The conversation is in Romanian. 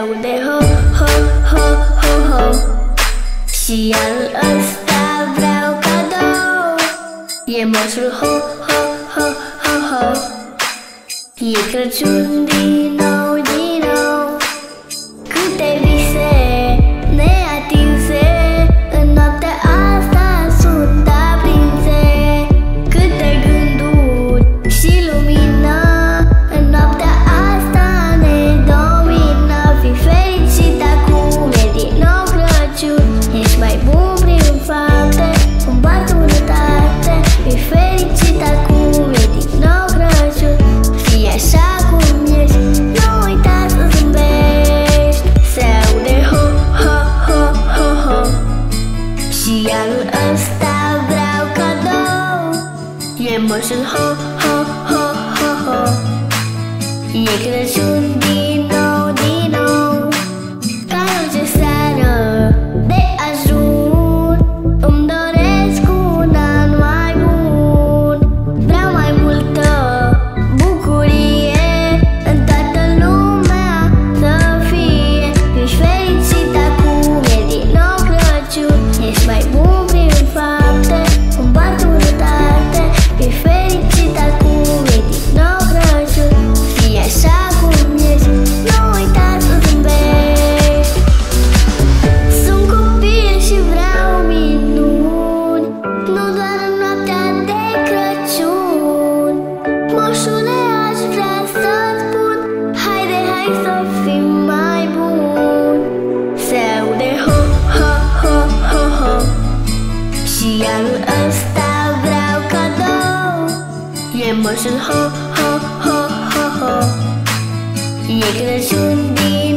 我们吼吼吼吼吼，像山一样勇敢。我们唱吼吼吼吼吼，像春天一样。E moșul ho, ho, ho, ho, ho E Crăciun din nou, din nou Ca în orice seară de ajun Îmi doresc un an mai bun Vreau mai multă bucurie În toată lumea să fie Ești fericit acum, e din nou Crăciun Ești mai bun Ostal grałkadą Je morszen ho ho ho ho ho Je kreśun di